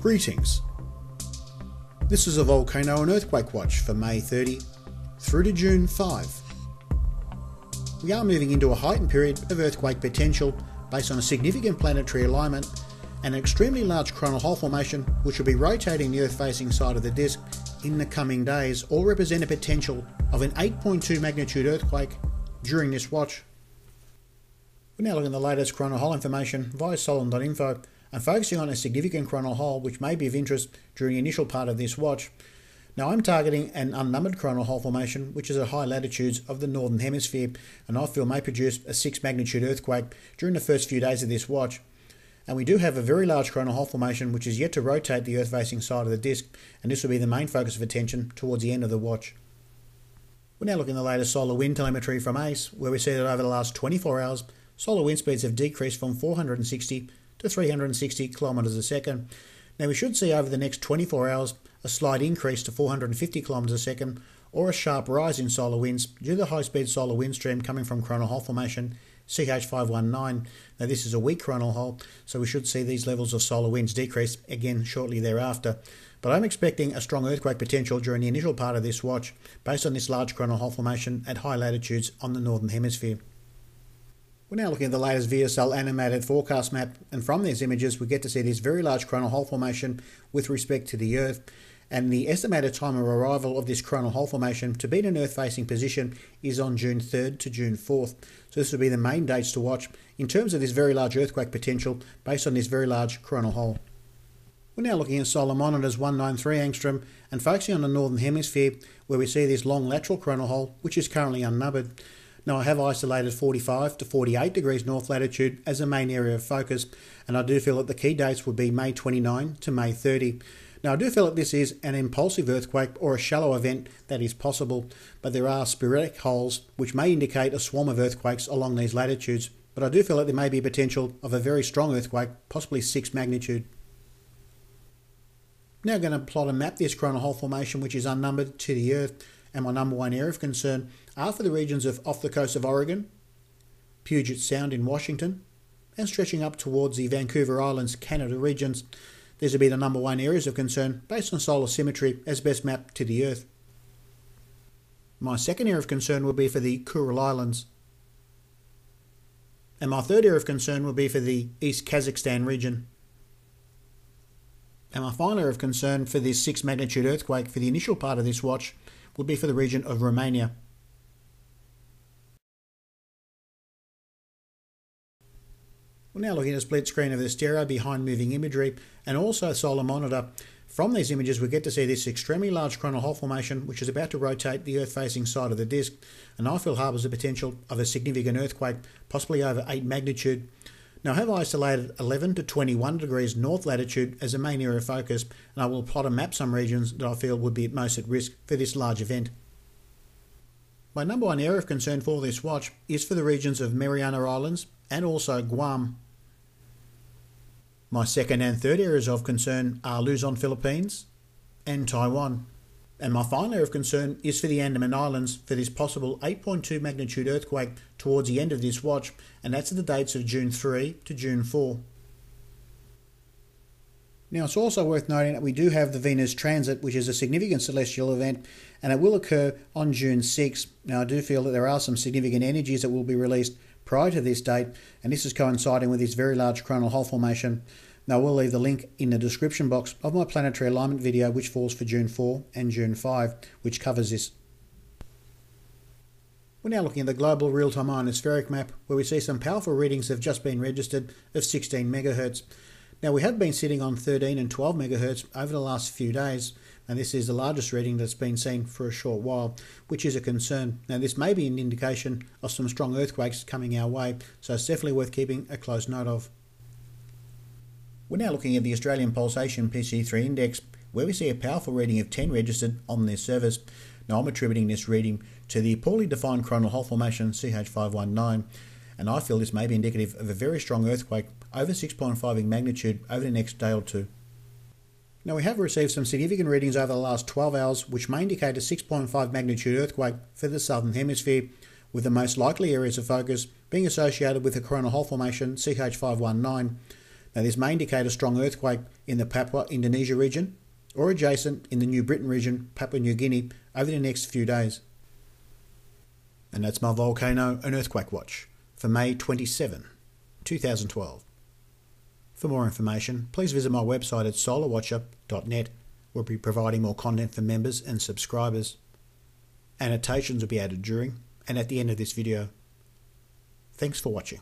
Greetings. This is a volcano and earthquake watch for May 30 through to June 5. We are moving into a heightened period of earthquake potential based on a significant planetary alignment and an extremely large coronal hole formation which will be rotating the Earth facing side of the disk in the coming days, all represent a potential of an 8.2 magnitude earthquake during this watch. We're now looking at the latest coronal hole information via solen.info and focusing on a significant coronal hole which may be of interest during the initial part of this watch. Now I'm targeting an unnumbered coronal hole formation which is at high latitudes of the northern hemisphere and I feel may produce a 6 magnitude earthquake during the first few days of this watch. And we do have a very large coronal hole formation which is yet to rotate the earth facing side of the disk and this will be the main focus of attention towards the end of the watch. We're now looking at the latest solar wind telemetry from ACE where we see that over the last 24 hours solar wind speeds have decreased from 460 to 360 kilometres a second. Now we should see over the next 24 hours a slight increase to 450 kilometres a second or a sharp rise in solar winds due to the high speed solar wind stream coming from coronal hole formation CH519. Now this is a weak coronal hole, so we should see these levels of solar winds decrease again shortly thereafter. But I'm expecting a strong earthquake potential during the initial part of this watch based on this large coronal hole formation at high latitudes on the northern hemisphere. We're now looking at the latest VSL animated forecast map, and from these images we get to see this very large coronal hole formation with respect to the Earth, and the estimated time of arrival of this coronal hole formation to be in an Earth-facing position is on June 3rd to June 4th. So this will be the main dates to watch in terms of this very large earthquake potential based on this very large coronal hole. We're now looking at solar monitors 193 angstrom and focusing on the northern hemisphere where we see this long lateral coronal hole which is currently unnumbered. Now I have isolated 45 to 48 degrees north latitude as a main area of focus and I do feel that the key dates would be May 29 to May 30. Now I do feel that this is an impulsive earthquake or a shallow event that is possible, but there are sporadic holes which may indicate a swarm of earthquakes along these latitudes, but I do feel that there may be potential of a very strong earthquake, possibly 6 magnitude. Now I'm going to plot and map this coronal hole formation which is unnumbered to the Earth and my number one area of concern are for the regions of off the coast of Oregon, Puget Sound in Washington, and stretching up towards the Vancouver Islands, Canada regions. These would be the number one areas of concern based on solar symmetry as best mapped to the Earth. My second area of concern will be for the Kuril Islands. And my third area of concern will be for the East Kazakhstan region. And my final area of concern for this 6 magnitude earthquake for the initial part of this watch would be for the region of Romania. We're now looking at a split screen of the stereo behind moving imagery and also a solar monitor. From these images we get to see this extremely large coronal hole formation which is about to rotate the earth facing side of the disk and I feel harbours the potential of a significant earthquake, possibly over 8 magnitude. Now I have isolated 11 to 21 degrees north latitude as a main area of focus and I will plot and map some regions that I feel would be most at risk for this large event. My number one area of concern for this watch is for the regions of Mariana Islands and also Guam. My second and third areas of concern are Luzon, Philippines and Taiwan. And my final area of concern is for the Andaman Islands for this possible 8.2 magnitude earthquake towards the end of this watch, and that's at the dates of June 3 to June 4. Now, it's also worth noting that we do have the Venus transit, which is a significant celestial event, and it will occur on June 6. Now, I do feel that there are some significant energies that will be released prior to this date, and this is coinciding with this very large coronal hole formation. Now, I will leave the link in the description box of my planetary alignment video, which falls for June 4 and June 5, which covers this. We're now looking at the global real-time ionospheric map, where we see some powerful readings have just been registered of 16 megahertz. Now we have been sitting on 13 and 12 megahertz over the last few days, and this is the largest reading that's been seen for a short while, which is a concern. Now this may be an indication of some strong earthquakes coming our way, so it's definitely worth keeping a close note of. We're now looking at the Australian Pulsation PC3 Index, where we see a powerful reading of 10 registered on this service. Now I'm attributing this reading to the poorly defined coronal hole formation CH519, and I feel this may be indicative of a very strong earthquake over 6.5 in magnitude over the next day or two. Now we have received some significant readings over the last 12 hours which may indicate a 6.5 magnitude earthquake for the southern hemisphere, with the most likely areas of focus being associated with the coronal hole formation CH519. Now, this may indicate a strong earthquake in the Papua Indonesia region or adjacent in the New Britain region, Papua New Guinea, over the next few days. And that's my volcano and earthquake watch for May 27, 2012. For more information, please visit my website at solarwatcher.net. We'll be providing more content for members and subscribers. Annotations will be added during and at the end of this video. Thanks for watching.